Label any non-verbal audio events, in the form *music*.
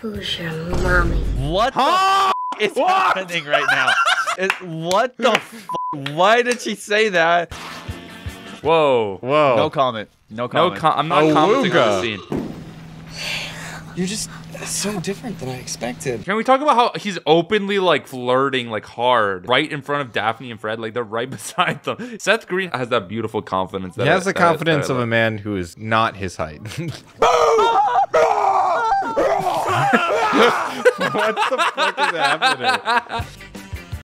Who's your mommy? What Huh? the f- is happening right now? It, what the f- Why did she say that? Whoa. Whoa. No comment. No No, comment. com- I'm not commenting on the scene. You're just so different than I expected. Can we talk about how he's openly like flirting like hard right in front of Daphne and Fred? Like they're right *laughs* beside them. Seth Green has that beautiful confidence. That he has the that- that I confidence of a man who is not his height. *laughs* *laughs* what the fuck is happening?